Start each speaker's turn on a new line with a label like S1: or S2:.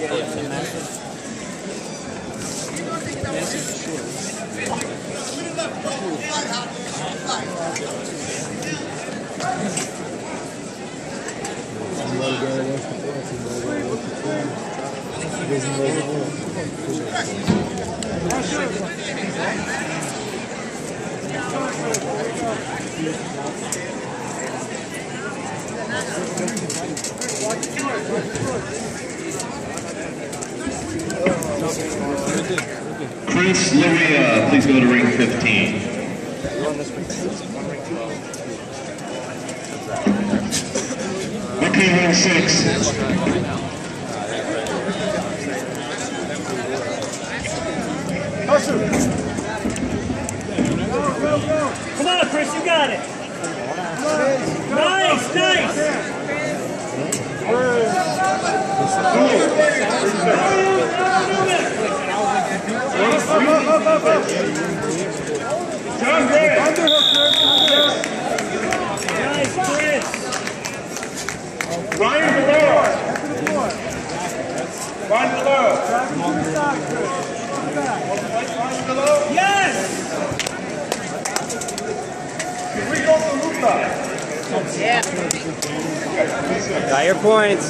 S1: Yeah, yeah. yeah. Thank you. Chris Loria, uh, please go to ring 15. Okay, ring six.
S2: Come on, Chris, you got it. Nice, nice.
S3: John Grant.
S2: Nice, Chris.
S3: Ryan Valero. Ryan Valero. Ryan Valero.
S2: Yes.
S3: Enrico Saluta.
S4: Got your points.